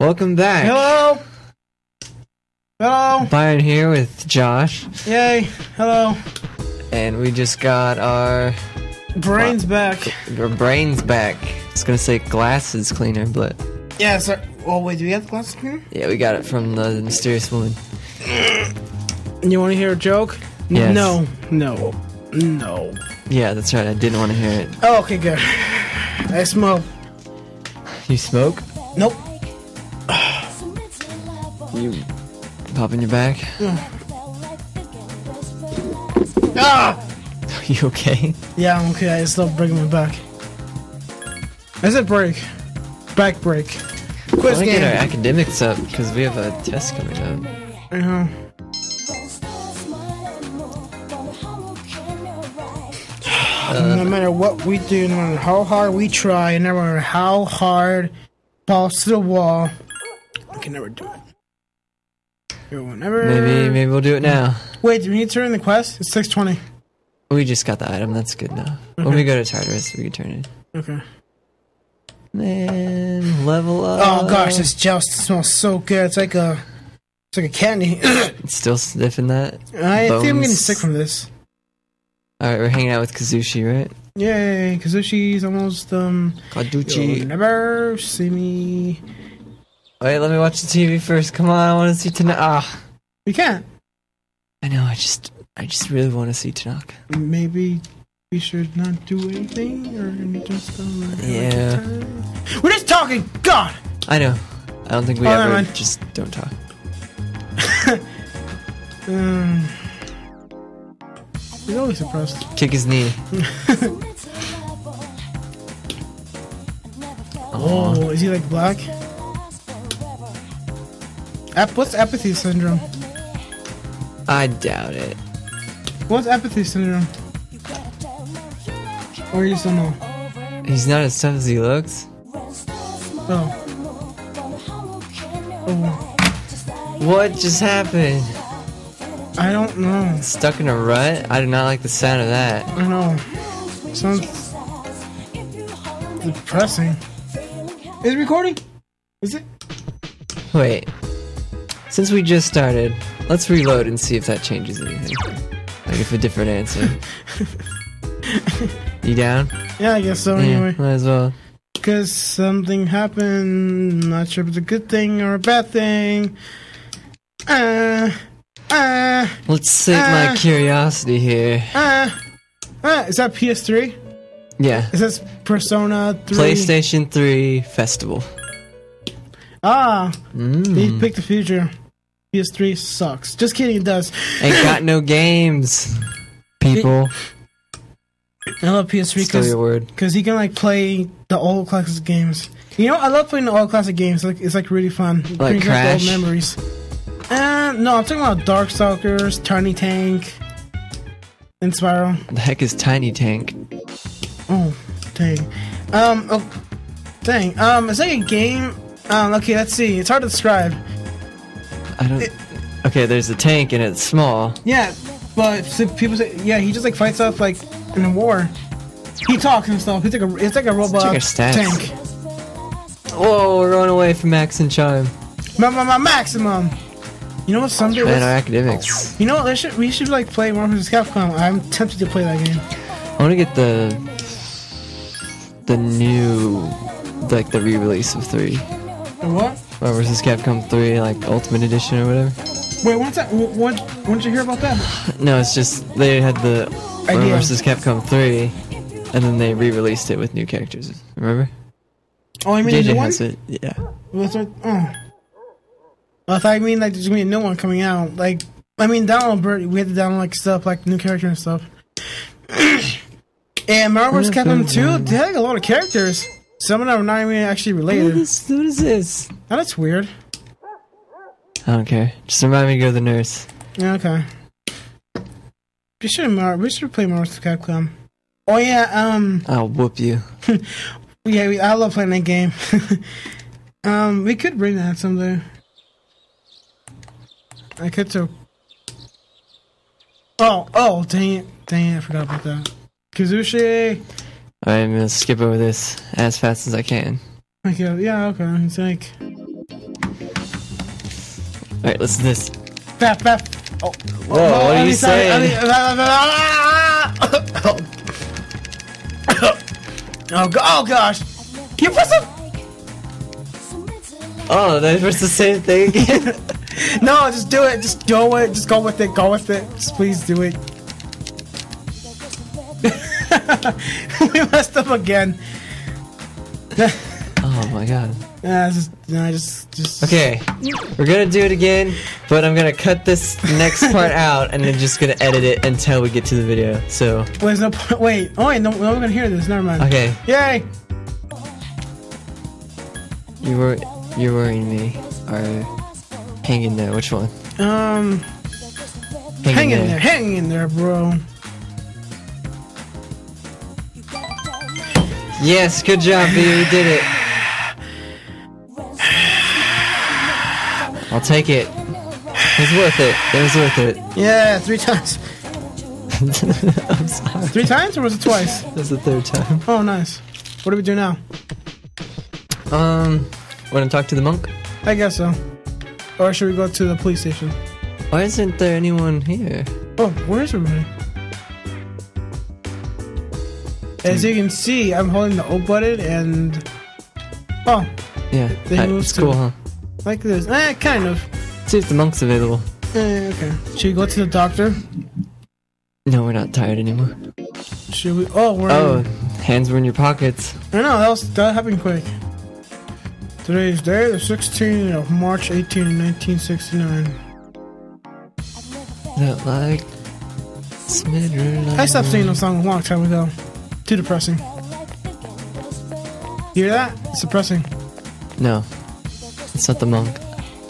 Welcome back. Hello. Hello. Byron here with Josh, Yay. Hello. and we just got our, Brains back. our brains back. It's gonna say glasses cleaner, but Yeah. Sir. Oh wait, do we have the glasses cleaner? yeah, we got it from the mysterious woman. You want to hear a joke? Yes. No. No. No. Yeah, that's right. I didn't want to hear it. Oh, okay, good. I smoke. You smoke? Nope. You pop in your back? Mm. Ah. Are you okay? Yeah, I'm okay. I still breaking my back. I said break. Back break. Quiz to get our academics up because we have a test coming up. I know. no matter what we do, no matter how hard we try, no matter how hard balls to the wall, we can never do it. Whenever. Maybe, maybe we'll do it now. Wait, do we need to turn in the quest? It's six twenty. We just got the item. That's good enough. When we go to Tartarus, we can turn it. Okay. Man, level up. Oh gosh, this gel smells so good. It's like a, it's like a candy. Still sniffing that. I think I'm getting Bones. sick from this. All right, we're hanging out with Kazushi, right? Yay, Kazushi's almost um. You'll never see me. Wait, let me watch the TV first. Come on, I want to see Tanaka. Ah, We can't. I know. I just, I just really want to see Tanaka. Maybe we should not do anything, or just um, Yeah. We're just talking. God. I know. I don't think we Oh, ever just don't talk. Um. He's always suppressed. Kick his knee. Oh, is he like black? Ap- what's apathy syndrome? I doubt it. What's apathy syndrome? Or you don't know? He's not as tough as he looks. Oh. Oh. What just happened? I don't know. Stuck in a rut? I do not like the sound of that. I know. Sounds depressing. Is it recording? Is it? Wait. Since we just started, let's reload and see if that changes anything. Like if a different answer. you down? Yeah, I guess so. Yeah, Anyway, might as well. because something happened. Not sure if it's a good thing or a bad thing. Uh, uh, Let's sate Ah. my curiosity here. uh, uh. Is that PS3? Yeah. Is this Persona 3? PlayStation 3 Festival. Ah, Mm. picked the future. PS3 sucks. Just kidding, it does. Ain't got no games. People. I love PS3 because your word. because you can like play the old classic games. You know, I love playing the old classic games. Like it's like really fun. It brings back the Crash? old memories. Uh, no, I'm talking about Darkstalkers, Tiny Tank, and Spiral. The heck is Tiny Tank? Oh, dang. Um, oh, dang. Um, it's like a game. Um, okay, let's see. It's hard to describe. I don't. Okay, there's a tank and it's small. Yeah, but people say, yeah, he just like fights off like in a war. He talks and stuff. He's like a, it's like a robot Check our stats. tank. Whoa, running away from Max and Chime. My, ma- ma- maximum. You know what? Someday, Man, our academics. you know what? Should, we should like play Marvel vs. Capcom. I'm tempted to play that game. I want to get the the new, like the re-release of three, The what? Marvel vs. Capcom three, like Ultimate Edition or whatever. Wait, what's that? What? What? When did you hear about that? No, it's just they had the Marvel vs. Capcom three, and then they re-released it with new characters. Remember? Oh, I mean the JJ has it. Yeah. What's that? Oh. I thought I mean like there's gonna be a new one coming out. Like I mean download Bird we had to download like stuff like new character and stuff. and Marvel vs. Capcom 2, they had like, a lot of characters. Some of them are not even actually What related. is, what is this? Oh, that's weird. I don't care. Just remind me to go to the nurse. Yeah, okay. We should Mar- we should play Marvel vs. Capcom. Oh yeah, um I'll whoop you. yeah, we, I love playing that game. um we could bring that someday. I could too. Oh, oh, dang it. Dang it, I forgot about that. Kazushi! I'm gonna skip over this as fast as I can. Okay, uh, yeah, okay. It's like. Alright, listen to this. Fap, fap. Oh, Whoa, what are oh, you saying? oh, go- oh gosh. Can you press it? Oh, that was the same thing again? No, just do it. Just go with it. Just go with it. Go with it. Just please do it. we messed up again. oh my god. Yeah, just, nah, just, just. Okay, we're gonna do it again, but I'm gonna cut this next part out and then just gonna edit it until we get to the video. So, Wait, there's no point. Wait. Oh wait, no, no, we're gonna hear this. Never mind. okay, Yay! you were you're worrying me. Alright, hang in there. Which one? Um, Hang, hang in there, hang in there, bro. Yes, good job, B. We did it. I'll take it. It was worth it. It was worth it. Yeah, three times. I'm sorry. Three times, or was it twice? That's the third time. Oh, nice. What do we do now? Um, want to talk to the monk? I guess so. Or should we go to the police station? Why isn't there anyone here? Oh, where is everybody? As you can see, I'm holding the O button and. Oh, Yeah, They moved it's cool, huh? like this. Eh, kind of. See if the monk's available. Eh, okay. Should we go to the doctor? No, we're not tired anymore. Should we? Oh, we're. Oh, hands were in your pockets. I know that was that happened quick. Today's day, the 16th of March, 18, 1969. Not like Smidger. I stopped singing those songs a long time ago. Too depressing. You hear that? It's depressing. No, it's not the monk.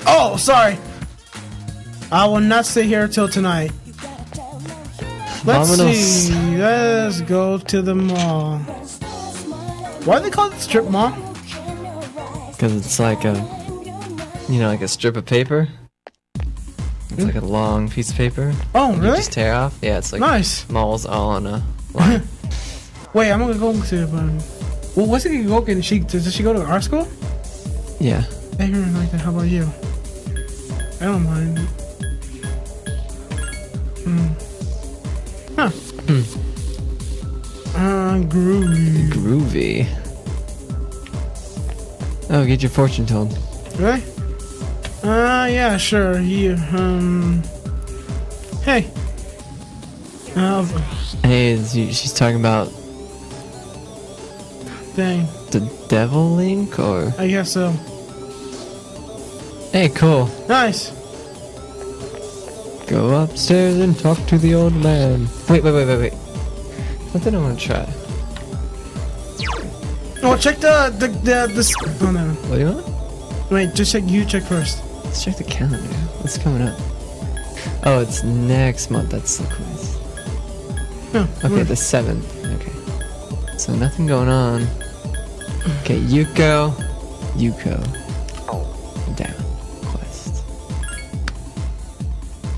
Oh, sorry. I will not stay here till tonight. Let's see. Let's go to the mall. Why do they call it strip mall? Because it's like a, you know, like a strip of paper. It's like a hmm? long piece of paper. Oh, You really? just tear off. Yeah, it's like Nice. malls all on a line. Wait, I'm gonna go to. Um, well, what's it go get? She does she go to our school? yeah. I like that. How about you? I don't mind. Hmm. Huh. Hmm. Uh, groovy. Groovy. Oh, get your fortune told. Really? Uh, yeah, sure. You, um. Hey. Uh, Hey, she's talking about dang. the devil link or? I guess so. Hey, cool. Nice. Go upstairs and talk to the old man. Wait, wait, wait, wait, wait. Something I want to try. Oh, check the the the this. Oh no. What do you want? Wait, just check. You check first. Let's check the calendar. What's coming up? Oh, it's next month. That's the quiz. Oh, Okay, the seventh. Okay. So nothing going on. Okay, Yuko. Yuko. Down. Quest.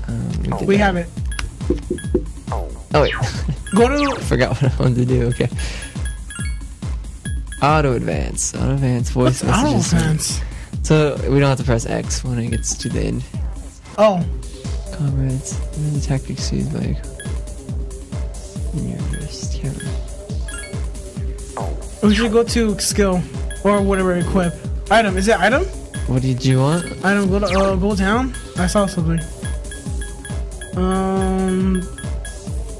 Um, did we have it. Oh wait. Go to. Forgot what I wanted to do. Okay. Auto advance. Auto advance voice What's auto messages. fence? So we don't have to press X when it gets to the end. Oh, Comrades, the tactics used by we should go to skill or whatever. Equip item. Is it item? What did you want? Item. Go to uh, go down. I saw something. Um,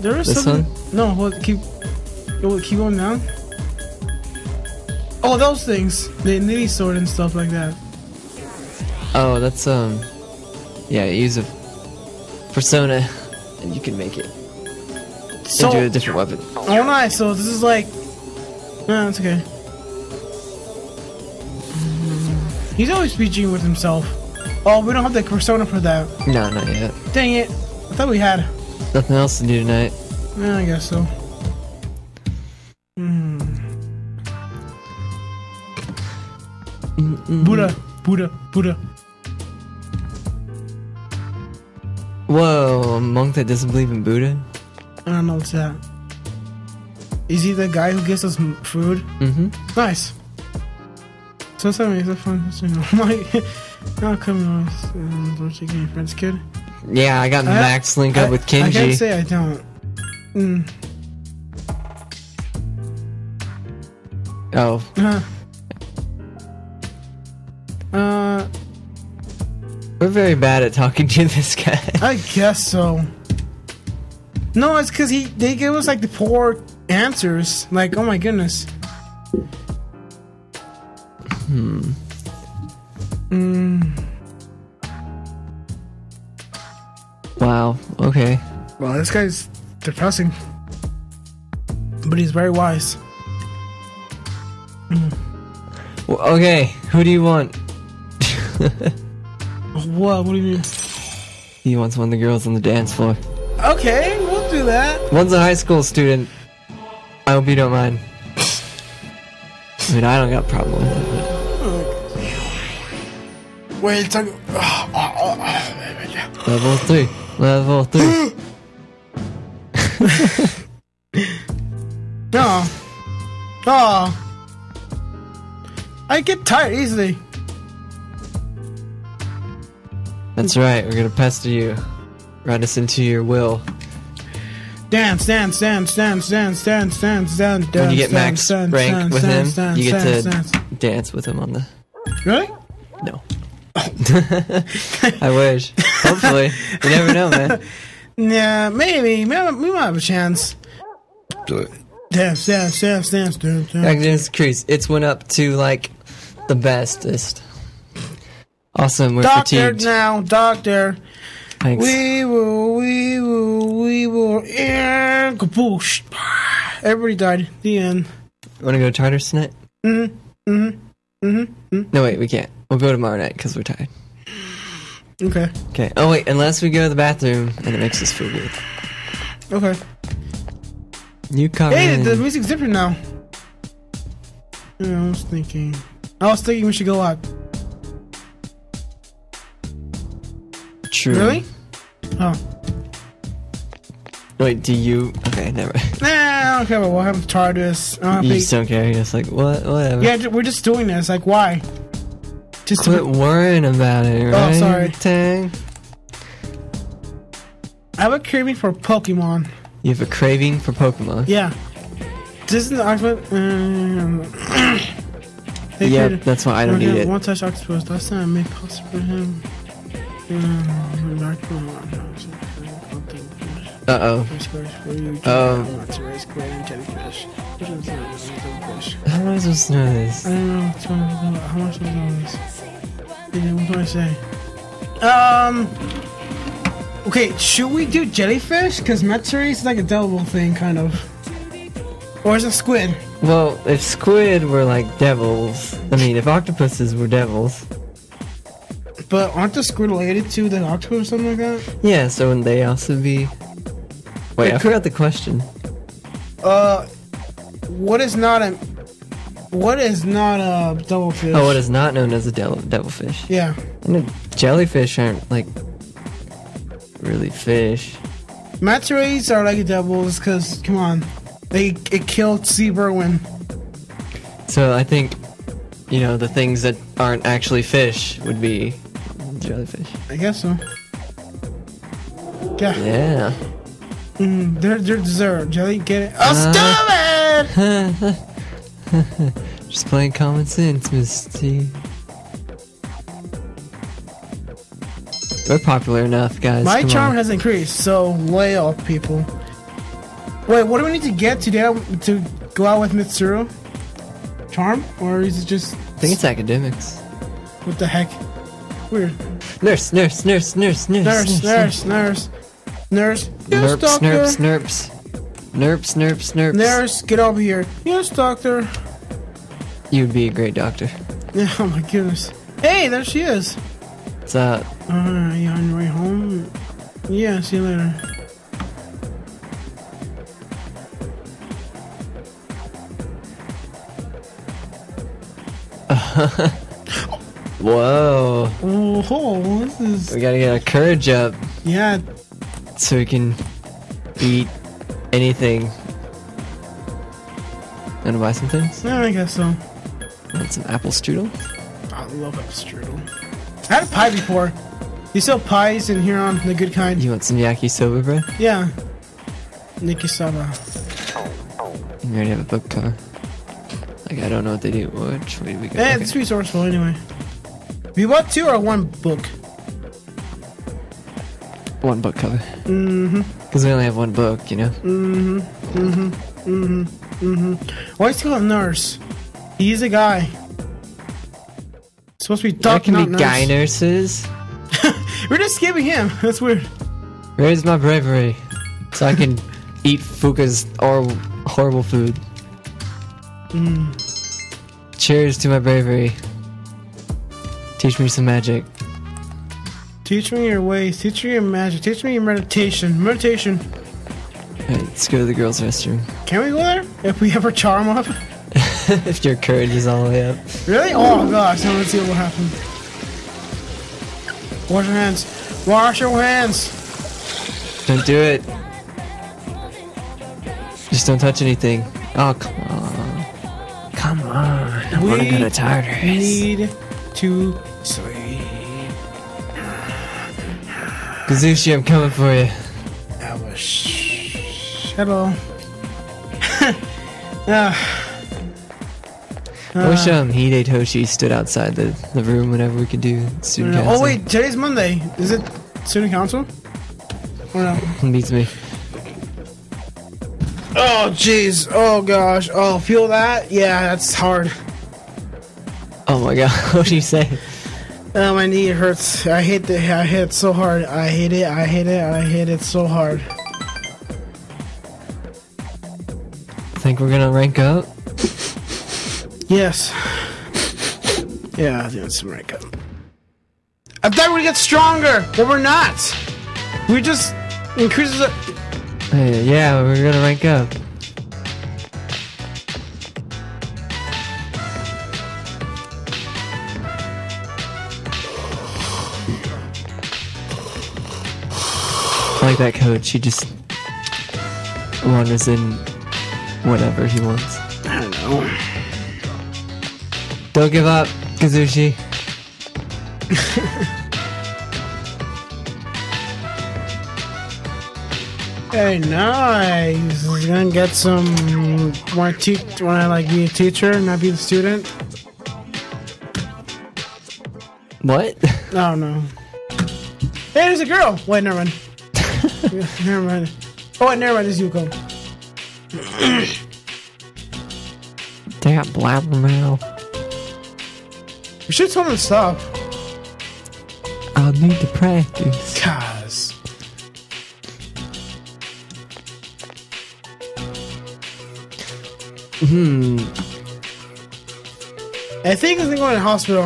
there is This something. No, hold, keep. Go, keep going down. Oh, those things. The nitty sword and stuff like that. Oh, that's um, yeah. Use a persona, and you can make it So, into a different weapon. oh nice. So this is like. No, it's okay. Mm, He's always speaking with himself. Oh, we don't have the persona for that. No, not yet. Dang it. I thought we had. Nothing else to do tonight. Yeah, I guess so. Hmm. Buddha, Buddha, Buddha. Whoa, a monk that doesn't believe in Buddha. I don't know what's that. Is he the guy who gives us food? Mm-hmm. Nice. So me, is that fun? So, you know, I'm like, how come noise? Um, don't you get your friends kid? Yeah, I got I- Max link up I- with I can't say I don't. Mm. Oh, Uh, uh, we're very bad at talking to this guy. I guess so. No, it's because he they give us like the poor answers. Like, oh my goodness. Hmm. Mm. Wow. Okay. Well, this guy's depressing, but he's very wise. Well, okay. Who do you want? What? What do you mean? he wants one of the girls on the dance floor. Okay, we'll do that. One's a high school student. I hope you don't mind. I mean, I don't got a problem with it. Wait, talk. But level three. Level three. No. Oh. I get tired easily. That's right. We're gonna pester you. Run us into your will. Dance, dance, dance, dance, dance, dance, dance, dance, dance. When you get max dance, rank dance, with dance, him, dance, you get dance, to dance. dance with him on the. Really? No. I wish. Hopefully. You never know, man. Yeah, maybe. Maybe we might have a chance. Dance, dance, dance, dance, dance, dance. Accidents increase. It's went up to like the bestest. Awesome. We're Doctor fatigued. now, doctor. Thanks. We will, we will, we will. Yeah, kaboosh. Everybody died. The end. Want to go to Tartarus tonight? Mm-hmm. Mm-hmm. Mm-hmm. No, wait. We can't. We'll go tomorrow night because we're tired. Okay. Okay. Oh wait. Unless we go to the bathroom and it makes us feel good. Okay. You come Hey, in. the music's different now. Yeah, I was thinking. I was thinking we should go out. True. Really? Oh. Wait. Do you? Okay. Never. Nah, I don't care happened to TARDIS. I don't You just don't care. You're just like what? Whatever. yeah, we're just doing this. Like, why? Just Quit to, worrying about it, right? Oh, sorry. Tang? I have a craving for Pokemon. You have a craving for Pokemon. Yeah. This is the argument. Um, Yeah, that's why I don't need it. One touch octopus. Last time I made possible for him. Um, Uh oh. Oh. How am I supposed to know this? I don't know what's going on. How much was on this? What do I say? Um. Okay, should we do jellyfish? Because Matsuri is like a double thing, kind of. Or is it squid? Well, if squid were like devils, I mean, if octopuses were devils, But aren't the squid related to the octopus or something like that? yeah, so wouldn't they also be. Wait, I forgot the question. Uh, what is not a what is not a double fish? Oh, what is not known as a devil, devilfish? Yeah, And jellyfish aren't like really fish. manta rays are like devils because come on, they it killed Steve Irwin. So I think, you know, the things that aren't actually fish would be jellyfish. I guess so. Yeah, Yeah. mm, they're they're dessert jelly. Get it? Oh, Uh, stop it! Just playing common sense, Miss T. We're popular enough, guys. My come charm on. has increased, so lay off, people. Wait, what do we need to get to get to go out with Mitsuru? Charm, or is it just I think it's academics. what the heck? Weird. Nurse, nurse, nurse, nurse, nurse, Nurse, nurse, nurse, nurse. Yes, Nerps, doctor. nerps, nerps. Nerps, nerps, nerps. Nurse, get over here. Yes, doctor. You would be a great doctor. Yeah, oh my goodness. Hey, there she is. What's up? Uh, you on your way home? Yeah, see you later. Whoa. Oh, this is. We gotta get our courage up Yeah, so we can beat anything. Wanna buy some things? yeah, I guess so. Want some apple strudel? I love apple strudel. I had a pie before. You sell pies in here on the good kind? You want some yakisoba bread? Yeah. Nikki Saba. You already have a book cover. Like, I don't know what they do. Which way do we go? Eh, Okay. it's resourceful anyway. We bought two or one book? One book cover. Mm-hmm. Because we only have one book, you know? Mm-hmm. Mm-hmm. Mm-hmm. Mm-hmm. Why is he called nurse? He's a guy. supposed to be There talking can be guy nurses. We're just skipping him. That's weird. Where's my bravery? So I can eat Fuuka's or horrible food. Mm. Cheers to my bravery. Teach me some magic. Teach me your ways. Teach me your magic. Teach me your meditation. Meditation. Alright, let's go to the girls' restroom. Can we go there? If we ever charm up? if your courage is all the way up. Really? Oh gosh, now let's see what will happen. Wash your hands. Wash your hands. Don't do it. Just don't touch anything. Oh, come on. Come on. I want to We go to Tartarus. Need to Kazushi, I'm coming for you. That was sh- Hello. Ah, I wish um, Hidetoshi stood outside the, the room whenever we could do student council. oh wait, today's Monday. Is it student council? Or no? Beats me. Oh jeez. Oh gosh. Oh, feel that? Yeah, that's hard. Oh my god, what do you say? Um, oh, my knee hurts. I hit the. I hit it so hard. I hate it. I hate it. I hate it so hard. Think we're gonna rank up? Yes. Yeah, I think it's rank up. I thought we'd get stronger, but we're not. We just increases. Hey, yeah, we're gonna rank up. That coach. He just wanders in whatever he wants. I don't know. Don't give up, Kazushi. Hey, nice. We're gonna get some. Want to teach? Want to like be a teacher, and not be the student? What? Oh no. Hey, there's a girl. Wait, never mind. Never mind. Oh, never mind. It's Yuko. Got blabbermouth. We should tell them to stop. I'll need to practice. Cause. Hmm. I think he's going to the hospital.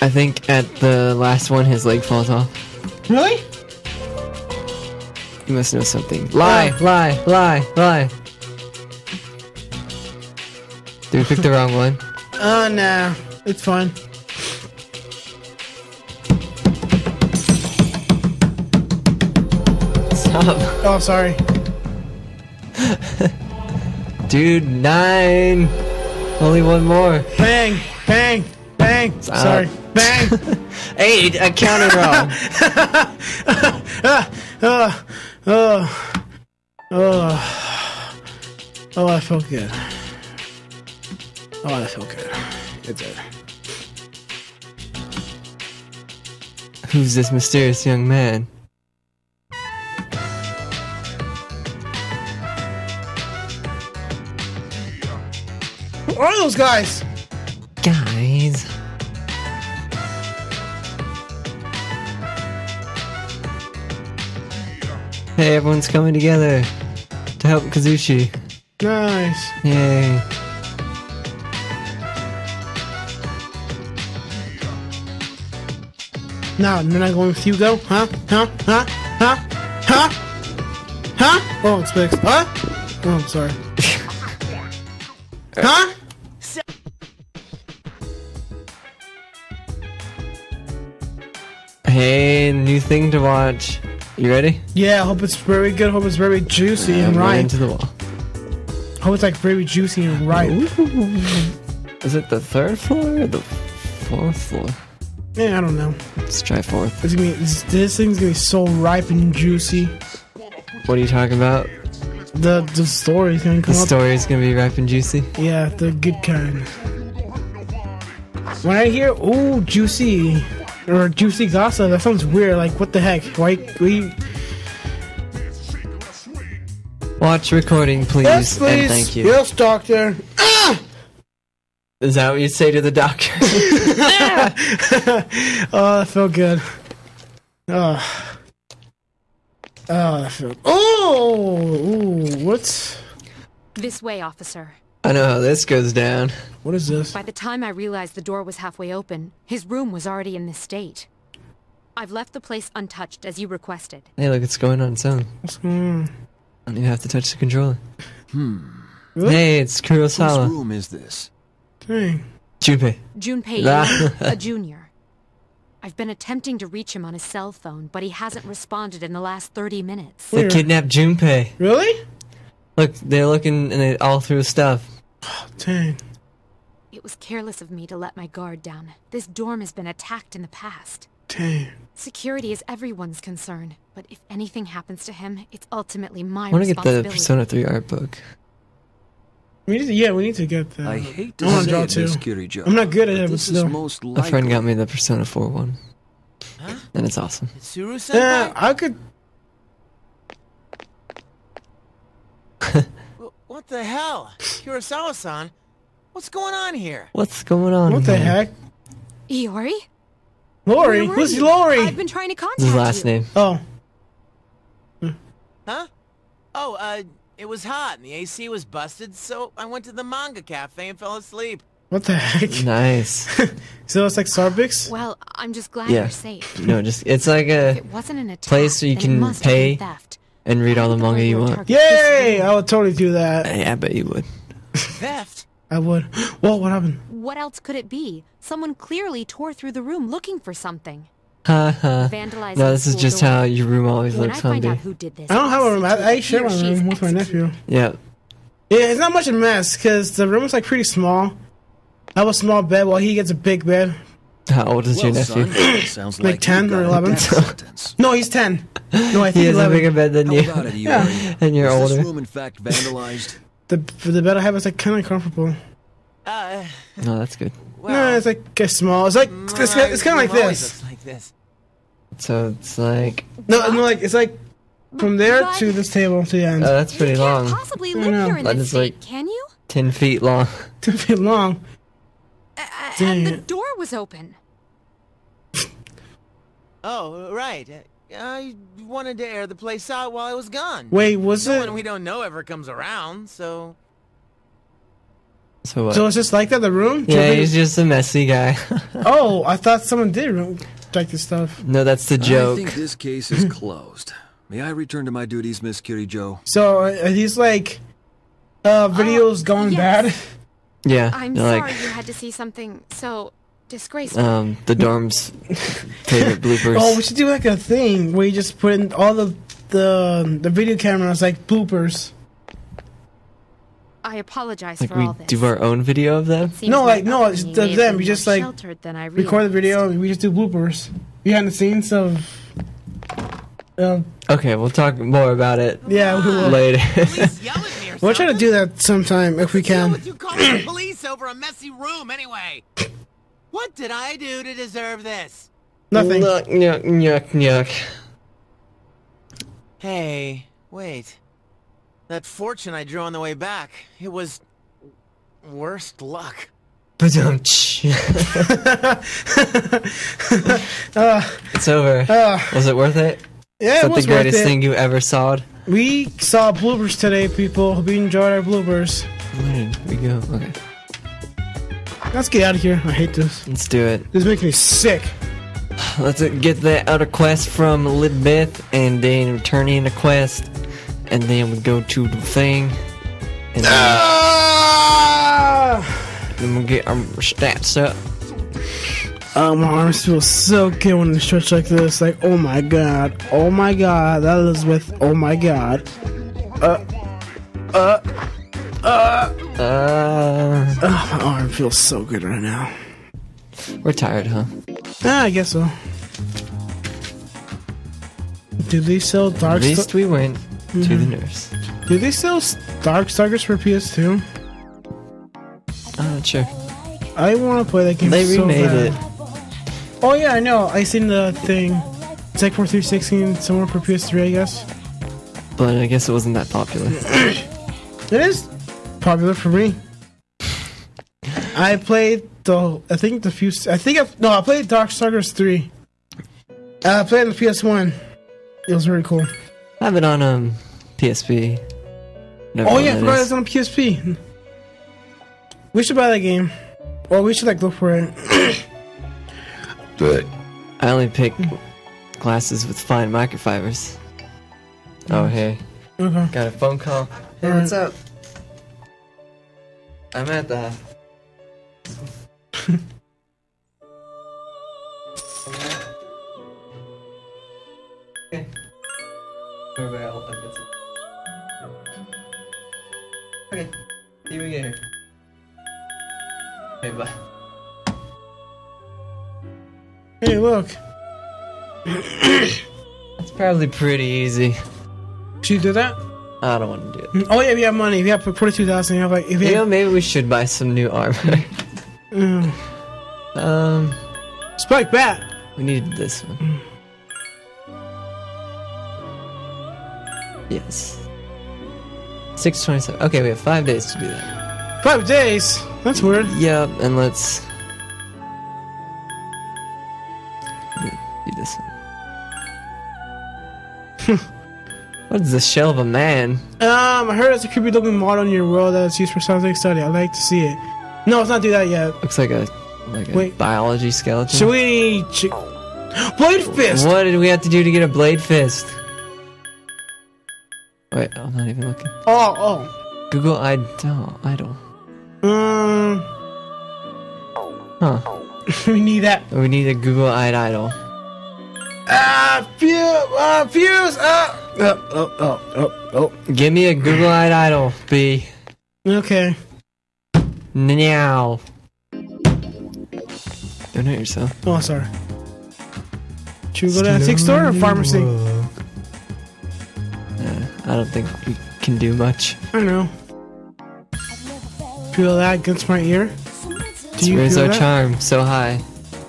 I think at the last one his leg falls off. Really? You must know something. Lie, lie, lie, lie. Did we pick the wrong one? Uh, nah. It's fine. Stop. Oh, sorry. Dude, nine. Only one more. Bang, bang, bang. Stop. Sorry. Bang. Eight, I counted wrong. uh, uh, uh, oh, I felt good. Oh, I felt good. It did. Who's this mysterious young man? Who are those? Guys. Hey, everyone's coming together to help Kazushi. Nice. Yay. Now, they're not going with Hugo? Huh? Huh? Huh? Huh? Huh? Huh? Oh, it's fixed. Huh? Oh, I'm sorry. huh? Hey, new thing to watch. You ready? Yeah, I hope it's very good. Hope it's very juicy and I'm right right. into the wall. hope it's like very juicy and ripe. Is it the third floor or the fourth floor? Yeah, I don't know. Let's try fourth. It's gonna be this, this thing's gonna be so ripe and juicy. What are you talking about? The the story's gonna come up. story is gonna be ripe and juicy. Yeah, the good kind. When I hear "ooh juicy" or "juicy gossip," that sounds weird. Like, what the heck? Why? We Watch recording, please, yes, please. and thank you. Yes, doctor. Is that what you say to the doctor? Oh, that felt good. Oh. Oh, that felt. Oh, ooh, what's This way, officer. I know how this goes down. what is this? By the time I realized the door was halfway open, his room was already in this state. I've left the place untouched as you requested. Hey, look, it's going on its own. What's going on? I don't even have to touch the controller. Really? Hey, it's Kurosawa. Whose Kurosawa. room is this? Dang. Junpei. Junpei, Ah. a junior. I've been attempting to reach him on his cell phone, but he hasn't responded in the last 30 minutes. They kidnapped Junpei. Really? Look, they're looking and they all through his stuff. Dang. It was careless of me to let my guard down. This dorm has been attacked in the past. Dang. Security is everyone's concern, but if anything happens to him, it's ultimately my I want to get the. Persona 3 art book. We need to, yeah, we need to get that. I hate I to wanna say draw it, too. Kirijo. I'm not good at but it, but This still. is most A friend got me the Persona 4 one. And it's awesome. Tsuru senpai? Yeah, I could. What the hell? Kurosawa-san? What's going on here? What's going on? What the heck? Iori? Lori? Where were Who's you? Lori? I've been trying to contact His last you. name. Oh, Huh? Oh, uh, it was hot and the AC was busted, so I went to the manga cafe and fell asleep. what the heck? Nice. So it's like Starbucks? Well, I'm just glad Yeah. you're safe. No, just it's like a it wasn't an attack, place where you can pay theft. And read all the manga you want. Yay! I would totally do that. Uh, yeah, I bet you would. Theft? I would. Whoa, what happened? What else could it be? Someone clearly tore through the room looking for something. Ha ha. Vandalizing No, this is just door. how your room always When I looks, find out who did this, I don't have a I'll room. I, I share my room with my nephew. Yeah. Yeah, it's not much of a mess because the room is like pretty small. I have a small bed while he gets a big bed. How old is your nephew? son, sounds Like like 10 or 11. a death sentence. No, he's 10. No, I think He think has a bigger bed than How you. about it, Iori? and you're Is older. this room in fact vandalized? The, for the bed I have is like kind of comfortable. Uh, No, that's good. well... no, it's like a small. It's like it's, it's, it's kind of like this. like this. So it's like, No, no, like it's like from there to this table to the end. oh, that's pretty you can't long. possibly I live know. here in That this is state, like- can you? 10 feet long. Two feet long. Uh, Dang and the door was open. Oh, right. Uh, I wanted to air the place out while I was gone. Wait, was No it? one we don't know ever comes around, so... So what? So it's just like that. The room. yeah, Two he's just a messy guy. Oh, I thought someone did room like this stuff. no, that's the joke. I joke. think this case is closed. May I return to my duties, Miss Kirijo? So uh, are these like uh videos going yes. bad? Yeah. I'm sorry like, you had to see something so disgraceful. um, the dorm's favorite bloopers. Oh, we should do like a thing where you just put in all the the the video cameras like bloopers. I apologize like for all this. we do our own video of them. Seems No, like, no, it's the- them, We just, like, sheltered Record the realized. video. We just do bloopers behind the scenes of. Um, Okay, we'll talk more about it yeah, we will. later. Police yell at me or We'll try to do that sometime if we Deal can. with you calling the police over a messy room anyway. What did I do to deserve this? Nothing. Yuck, yuck, yuck, yuck. Hey, wait. That fortune I drew on the way back, it was worst luck. Ba-dum-tsh. it's over. Uh, Was it worth it? yeah, Is it was the greatest worth it. thing you ever saw? We saw bloopers today, people. Hope you enjoyed our bloopers. Where did we go? Okay, Let's get out of here. I hate this. let's do it. This makes me sick. Let's uh, get that outer quest from Lidbeth and then return in a quest. And then we go to the thing. And then, Ah! then we'll get our stats up. Oh, my arms feel so good when they stretch like this. Like, oh my god. Oh my god. That Elizabeth. Oh my god. Uh. Uh. Uh, Uh, oh, my arm feels so good right now. we're tired, huh? Ah, I guess so. Do they sell Dark? At least we went to the Mm-hmm. nurse. Do they sell Dark Stalkers for PS2? I'm not sure. I want to play that game. They so remade bad. it. Oh yeah, I know. I seen the thing. It's like for 360 and somewhere for PS3, I guess. But I guess it wasn't that popular. It is popular for me. I played the. I think the few. I think I no. I played Dark Stalkers 3. Uh, I played on the PS1. It was very cool. I have it on um PSP. Whatever Oh one yeah, I forgot it's on PSP. We should buy that game. Or we should like look for it. But I only pick glasses with fine microfibers. Oh hey, Okay. got a phone call. Hey, what's up? I'm at the. okay. Okay. See you again. Okay, bye. Hey, look. It's probably pretty easy. Should you do that? I don't want to do it. Oh yeah, you have money, if you have forty-two thousand, you have like if you know, maybe we should buy some new armor. Mm. um, Spike Bat. we need this one. Yes. Six twenty-seven. Okay, we have five days to do that. Five days. That's weird. Yep, and let's what is the shell of a man? Um, I heard it's a creepy looking model in your world that's used for scientific study. I'd like to see it. No, let's not do that yet. Looks like a like a Wait. biology skeleton. Should we? Ch- Blade Fist. What did we have to do to get a blade fist? Wait, I'm not even looking. Oh, oh. Google idol. Idol. Um, Huh. we need that. We need a Google eyed idol. Ah, fuse. Ah, fuse. Ah. Oh, oh, oh, oh, oh. Give me a Google eyed idol, B. Okay. Now. Don't hurt yourself. Oh, sorry. Should we go to the antique store or pharmacy? Uh, I don't think we can do much. I know. Feel that against my ear? Do you Where's our that? charm? So high.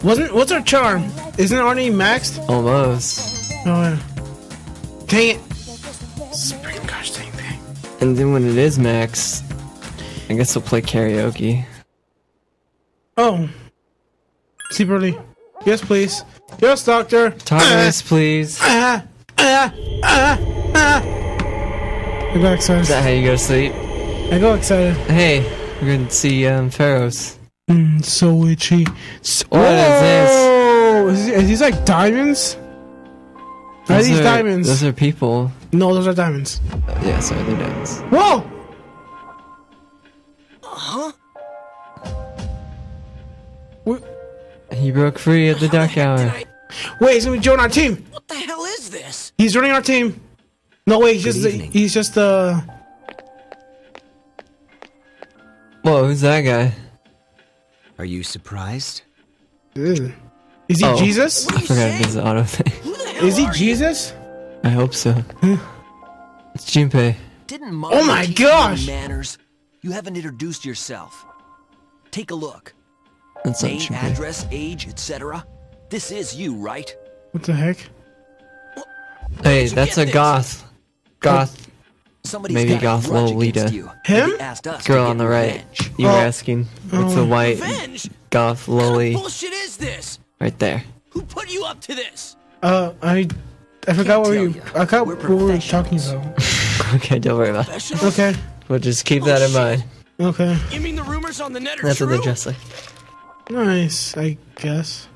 Wasn't what's our charm? Isn't it already maxed? Almost. Oh yeah. Dang it. Spring gosh dang thing. And then when it is max, I guess we'll play karaoke. Oh. Sleep early. Yes, please. Yes, doctor. Thomas, please. Ah, ah, ah, ah. I got Is excited. that how you go to sleep? I got excited. Hey, we're gonna see um, Pharaohs. Mm, so itchy. So- What is this? Is, he, these like diamonds? Are Those these diamonds? Those are people. no, those are diamonds. Yeah, sorry, they're diamonds. Whoa! Huh? He broke free at the dark hour. Wait, he's gonna join our team. What the hell is this? He's joining our team. No, wait, he's just the, evening. he's just uh Whoa, who's that guy? Are you surprised? Ugh. Is he Oh. Jesus? I forgot his auto thing. Who the hell Is he? Jesus? I hope so. It's Junpei. Didn't Oh my teach you gosh! manners? You haven't introduced yourself. Take a look. That's not Name, Junpei. address, age, etc. This is you, right? What the heck? Hey, that's a this? goth. Goth Somebody's Maybe Goth grudge Lolita. You. Him? Asked us girl on the right. revenge. You were Oh. asking. It's a Oh. white Revenge? goth What kind lolly of bullshit is this? right there. Who put you up to this? Uh, I I forgot what we ya. I forgot what we were talking about. okay, don't worry about it. Okay, We'll just keep that in mind. okay, You mean the rumors on the net are That's what true? they dress like. nice. I guess.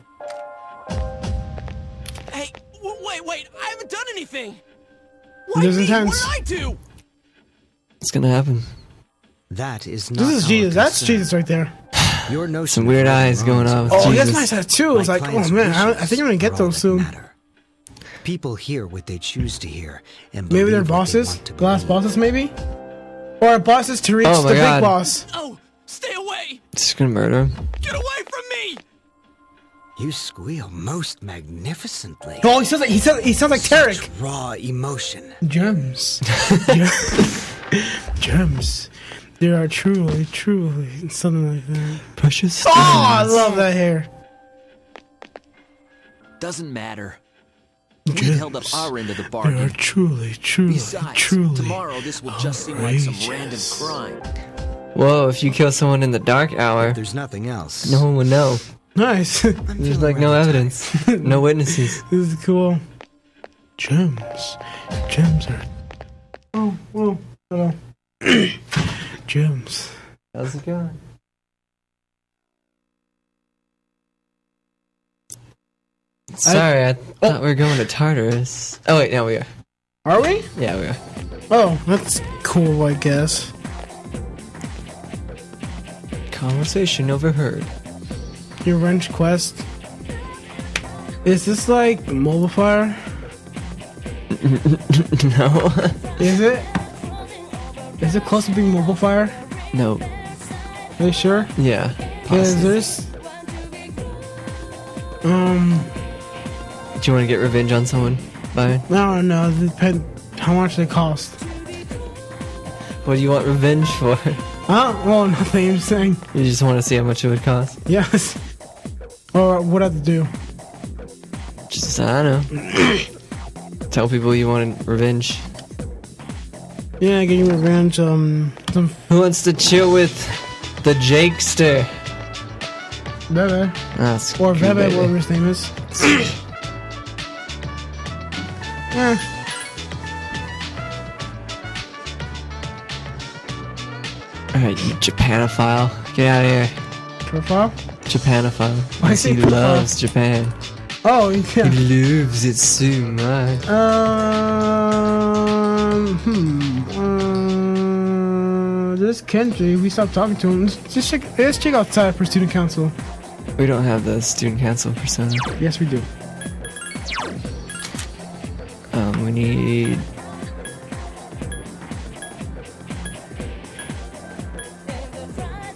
Hey, w- wait, wait! I haven't done anything. It Why is me? intense. What did I do? It's gonna happen. That is not This is Jesus. That's concern. Jesus right there. Your notion Some weird right and eyes going wrong on with Oh, he Jesus. has nice tattoos. It's like, oh man, I, I think I'm gonna get those soon. matter. People hear what they choose to hear, and Maybe believe they're what they bosses, to glass believe. bosses, maybe. Or bosses to reach Oh the God. big boss. Oh, stay away! Just gonna murder him. Get away from me! You squeal most magnificently. Oh, he sounds like he sounds, he sounds like Tarek. Raw emotion. Gems. Gems. There are truly, truly something like that. Precious. Oh, I love that hair. Doesn't matter. We held up our end of the bargain. There are bargain. truly, truly, Besides, truly. tomorrow this will just seem like some random crime. Whoa! If you kill someone in the dark hour, There's nothing else. no one would know. Nice. There's like no evidence, no witnesses. This is cool. Gems. Gems are. Oh, whoa. Hello. Gems. How's it going? Sorry, I, thought we were going to Tartarus. Oh wait, now we are. Are we? Yeah, we are. Oh, that's cool, I guess. Conversation overheard. Your wrench quest. Is this like mobile fire? no, Is it? Is it close to being mobile fire? no. Are you sure? Yeah. Because possibly. there's. Um, Do you want to get revenge on someone? I don't know. Depend how much they cost. What do you want revenge for? Huh? Well, nothing. I'm saying. You just want to see how much it would cost? Yes. Or what I have to do? Just I don't know. Tell people you want revenge. Yeah, getting revenge. Um, some Who wants to chill with the Jakester? Bebe That's or Bebe, whatever his name is. Eh, Alright, you Japanophile. Get out of here. profile. Japanophile. Why say he loves Japan. Oh He yeah. loves it so much. Um. Hmm. Uh, this Kenji. We stopped talking to him. Let's just check. Let's check outside for student council. We don't have the student council persona. Yes, we do. We need.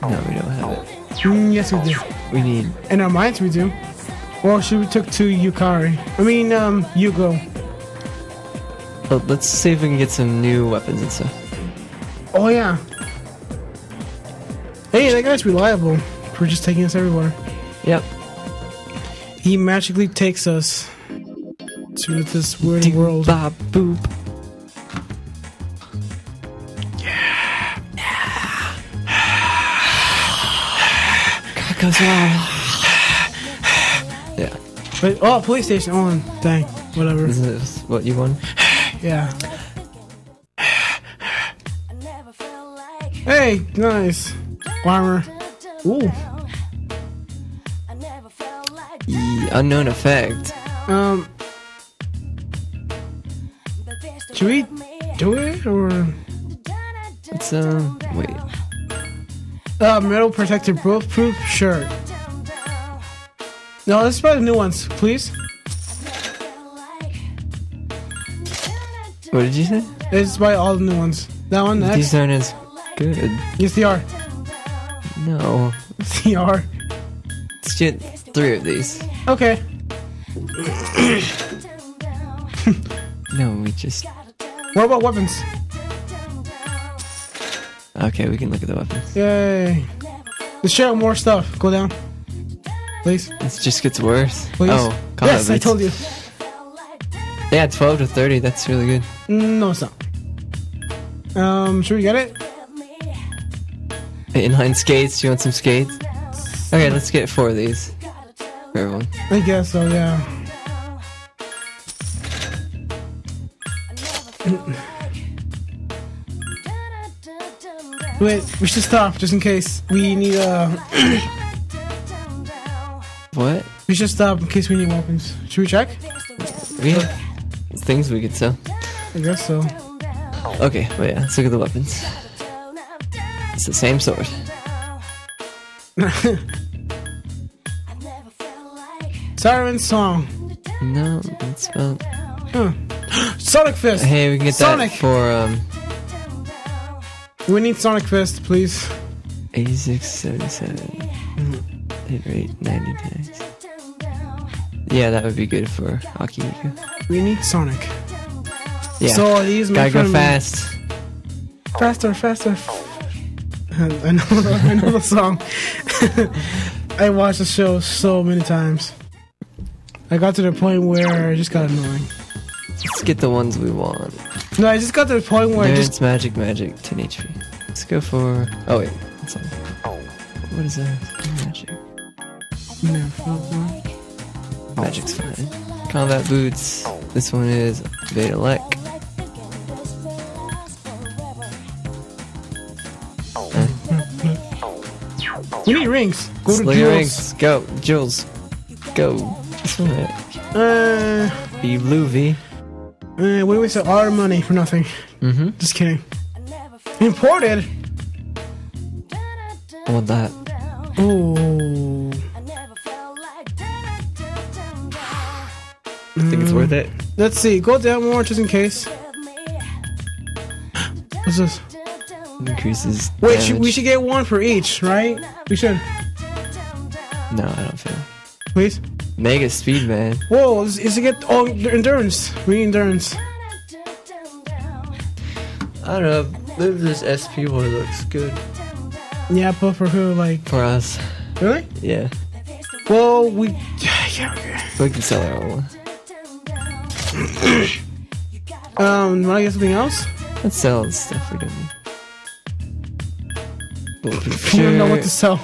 No, we don't have it. Mm, yes, we do. We need. In our minds, we do. Well, should we took to Yukari? I mean, um, Yugo. But let's see if we can get some new weapons and stuff. Oh yeah. Hey, that guy's reliable. For just taking us everywhere. Yep. He magically takes us to this weird world. Bop boop. Yeah. Goes well. Yeah. But, oh, police station. Oh, dang. Whatever. Is this what you want? Yeah. Hey, nice. Armor. Ooh. The unknown effect. Um. Should we do it or It's um. Wait. uh metal protective proof proof shirt? No, let's buy the new ones, please. What did you say? Let's buy all the new ones. That one next. These aren't as good. Yes, they are. No. They are. Let's get three of these. Okay. No, we just. What about weapons? Okay, we can look at the weapons. Yay. Let's share more stuff. Go down. Please. It just gets worse. Please. Oh, combat yes, I told you. Yeah, 12 to 30. That's really good. Mm, No, it's not. Um, should we get it? Inline skates. Do you want some skates? Okay, let's get four of these for everyone. I guess so, yeah. Wait, we should stop just in case we need uh What? we should stop in case we need weapons. Should we check? We have things we could sell. I guess so. Okay, but yeah, let's look at the weapons. It's the same sword. Siren song. No, it's about. Huh. Sonic Fist. Hey, we can get Sonic. that for um We need Sonic Fist, please. 86, 77. Hit rate 90 times. Yeah, that would be good for Akihiko. We need Sonic. Yeah. So these Gotta go fast. Faster, faster. I know, the, I know the song. I watched the show so many times. I got to the point where it just got annoying. Let's get the ones we want. No, I just got to the point where I just magic, magic, 10 HP. Let's go for. Oh, wait. That's not. What is that? Magic. never felt that. Magic's fine. Combat boots. This one is Beta Lek. We need rings. Go to Slay Jules. rings. Go. Jules. Go. This one. Uh, Be blue V. uh, we wasted our money for nothing. Mm-hmm. Just kidding. Imported. Want that. Oh. I think it's worth it? Let's see. Go down more just in case. What's this? Increases. Wait, should, we should get one for each, right? We should. No, I don't feel. Please. Mega speed, man. Whoa, is, is it get oh endurance? We endurance. I don't know. Maybe this SP one looks good Yeah, but for who? Like for us. really? Yeah. Well, we yeah. Okay. We can sell our own one. Um, wanna get something else? Let's sell the stuff we don't need. Bulletproof I don't know what to sell.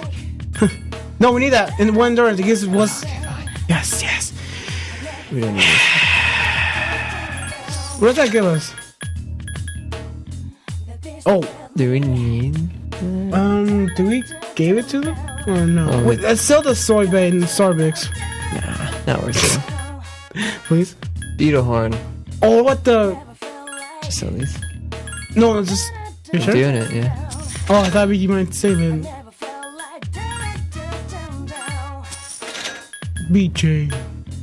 no, we need that in one endurance. It gives was yes, yes. We don't need this. What does that give us? Oh, Do we need? um, do we gave it to them or no? Oh, Wait, let's sell the soybean and Starbix, Nah, not worth it. please. Beetle horn. Oh, what the? Just sell these. No, it's just. You I'm sure? doing it, yeah. Oh, I thought you might save it. BJ.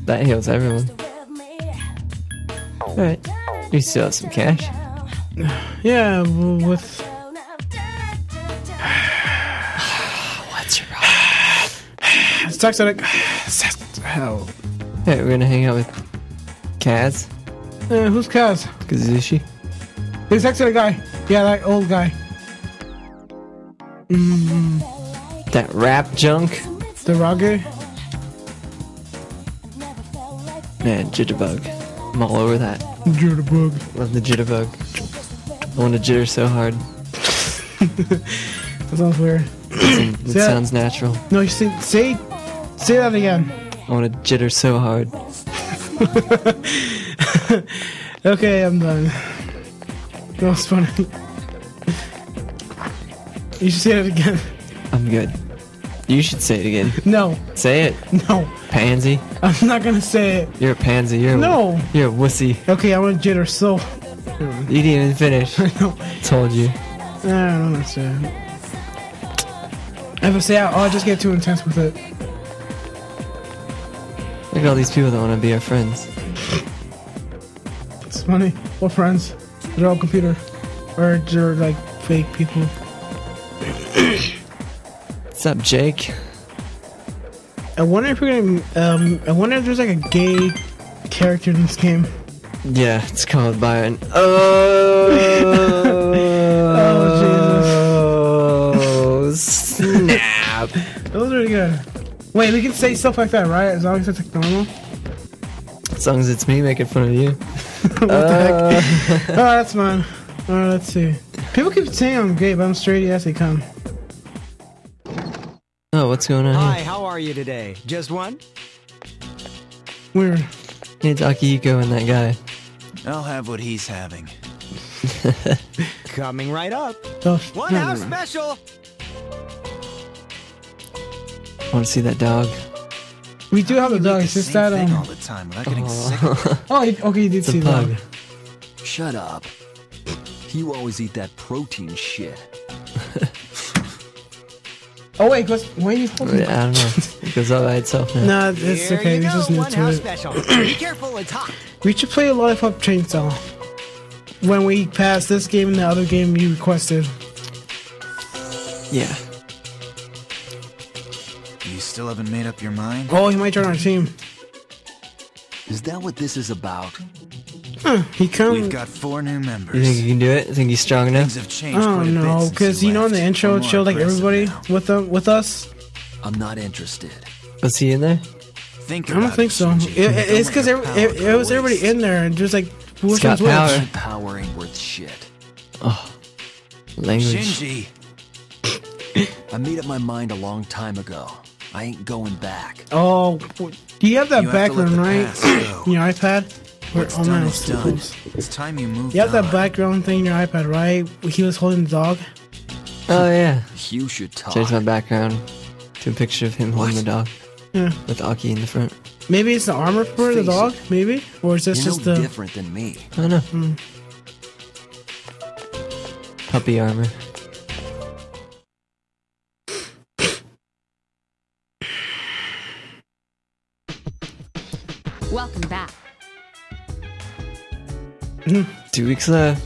That heals everyone. Alright. We still have some cash. Yeah, with What's your problem? Toxic. Hell. Hey, we're gonna hang out with Kaz, Uh, who's Kaz? Kazushi. He's to the guy. Yeah, that old guy. Mm, That rap junk. the Rage. Man, Jitterbug. I'm all over that. Jitterbug. Love the Jitterbug. I want to jitter so hard. That sounds weird. It that- sounds natural. No, you say say say that again. I want to jitter so hard. Okay, I'm done. That was funny. You should say it again. I'm good. You should say it again. No, Say it, no, pansy. I'm not gonna say it. You're a pansy. You're a, No. You're a wussy. Okay, I want to jitter so. You didn't even finish. No, Told you. I don't want to say it. If I say it, I'll just get too intense with it. Look at all these people that want to be our friends. It's funny. What friends? They're all computer. Or they're like fake people. What's up, Jake? I wonder if we're gonna. Um, I wonder if there's like a gay character in this game. Yeah, it's called Bayron. Oh, Jesus! snap. That was really good. Wait, we can say stuff like that, right? As long as it's like normal. As long as it's me making fun of you. what the heck? oh, that's fine. Alright, let's see. People keep saying I'm gay, but I'm straight as they come. Oh, what's going on Hi, here? how are you today? Just one? Weird. It's Akihiko and that guy. I'll have what he's having. Coming right up. Oh, One no, house no, no. special. I want to see that dog. We do have a dog. It's just that. thing all Um, the time without getting sick. of it. oh, okay, you did It's see pug. that. Shut up. You always eat that protein shit. Oh wait, goes. Why are you I holding? don't know. It goes all by itself now. Nah, it's Here okay. you This go. is new One to house it. special. Be careful, it's hot. We should play a lot Lollipop Chainsaw. When we pass this game and the other game you requested. Yeah. You still haven't made up your mind? Oh, he might join our team. Is that what this is about? Huh, he come. We've got four new members. You think members. you can do it? You think he's strong enough? Things have changed I quite a don't know, because you know in the intro We're it showed like everybody now. with them with us. I'm not interested. Was he in there? Think I don't think it, so. It, it- it's because it, it, was everybody in there and just like which got one's which. power. Power ain't worth shit. Oh, Language. Shinji, I made up my mind a long time ago. I ain't going back. Oh, do you have that You have to background the right? past your iPad? Where, what's oh done is it's too done. close. It's time you moved You have that background thing in your iPad, right? He was holding the dog. Oh yeah. You should talk. Change my background to a picture of him holding the dog Yeah. with Aki in the front. Maybe it's the armor for the dog. it. Maybe, or is this You're just no the? different than me. I don't know. Hmm. Puppy armor. Two weeks left.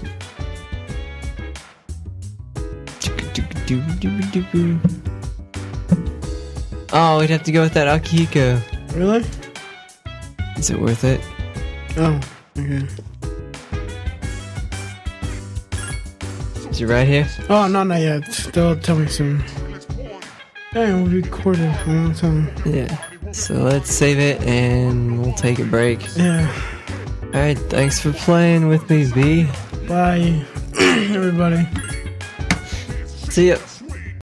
Oh, we'd have to go with that Akihiko. Really? Is it worth it? Oh, okay. Is it right here? Oh no, not yet. They'll tell me soon. Damn, we recorded a long time. Yeah. So let's save it and we'll take a break. Yeah. Alright, thanks for playing with me, B. Bye, everybody. See ya.